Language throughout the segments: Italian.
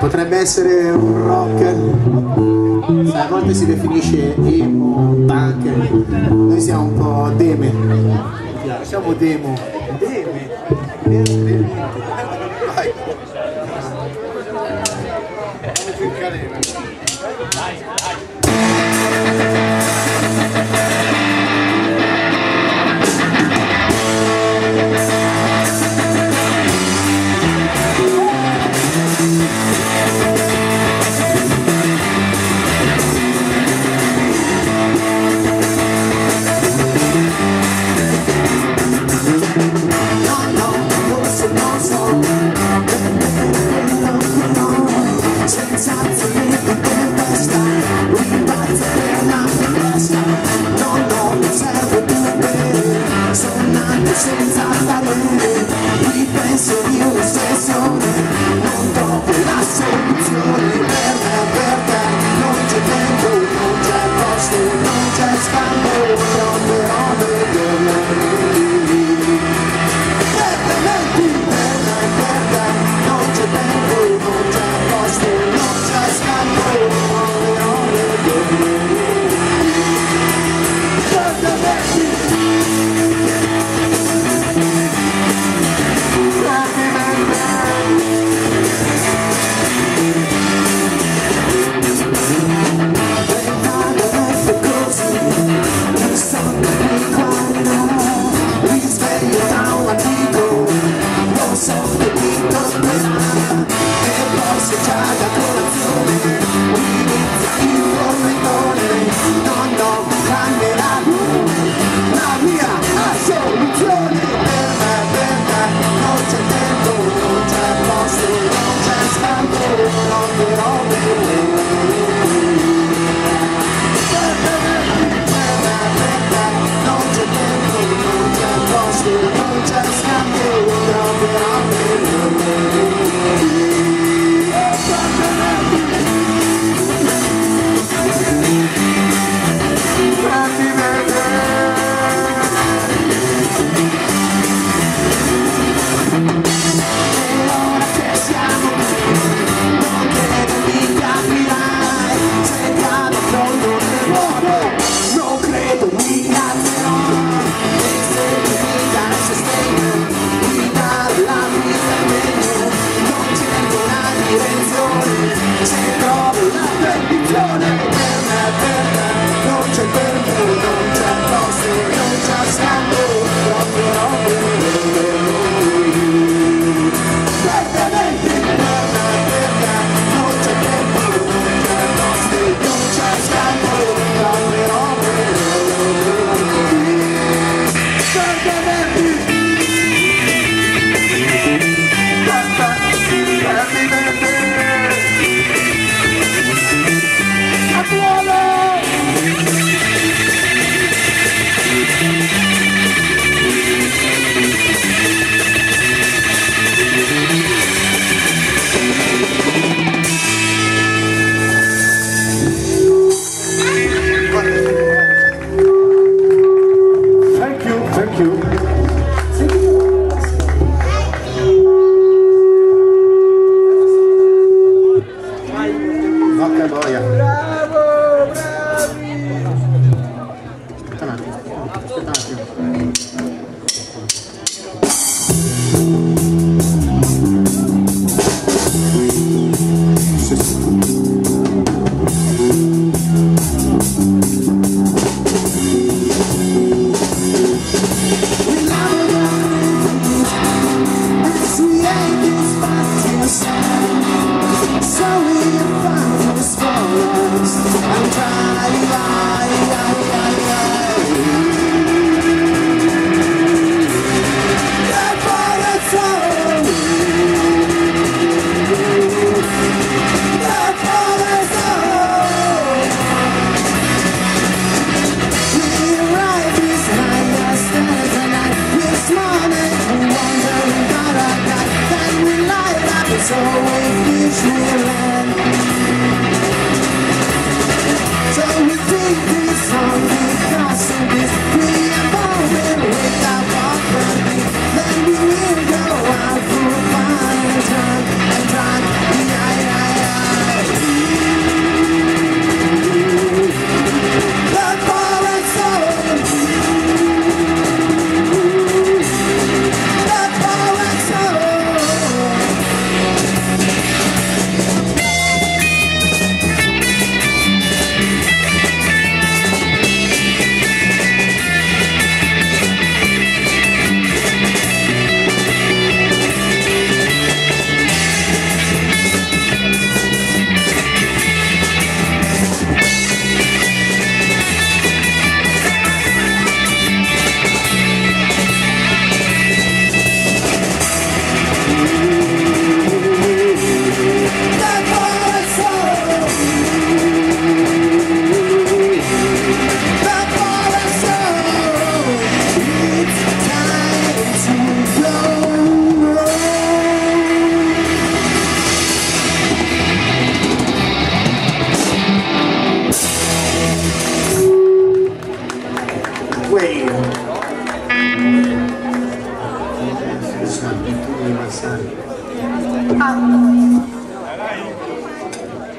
Potrebbe essere un rock, a volte si definisce emo, punk, noi siamo un po' deme, siamo demo, deme, deme, vai. Dai, dai. lost it. all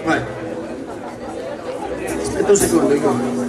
Vai. Aspetta un secondo, Igor.